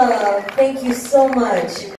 love. Thank you so much.